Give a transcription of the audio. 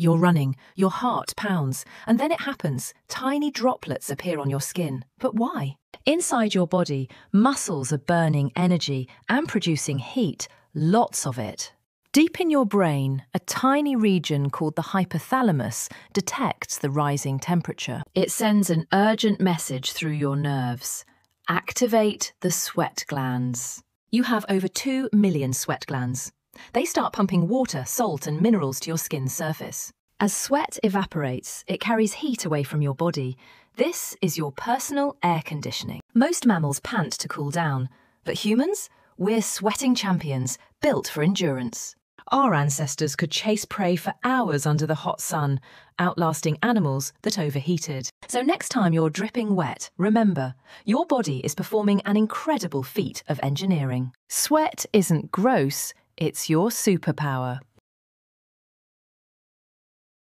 You're running, your heart pounds, and then it happens. Tiny droplets appear on your skin. But why? Inside your body, muscles are burning energy and producing heat, lots of it. Deep in your brain, a tiny region called the hypothalamus detects the rising temperature. It sends an urgent message through your nerves. Activate the sweat glands. You have over 2 million sweat glands. They start pumping water, salt, and minerals to your skin's surface. As sweat evaporates, it carries heat away from your body. This is your personal air conditioning. Most mammals pant to cool down, but humans? We're sweating champions, built for endurance. Our ancestors could chase prey for hours under the hot sun, outlasting animals that overheated. So next time you're dripping wet, remember, your body is performing an incredible feat of engineering. Sweat isn't gross, it's your superpower.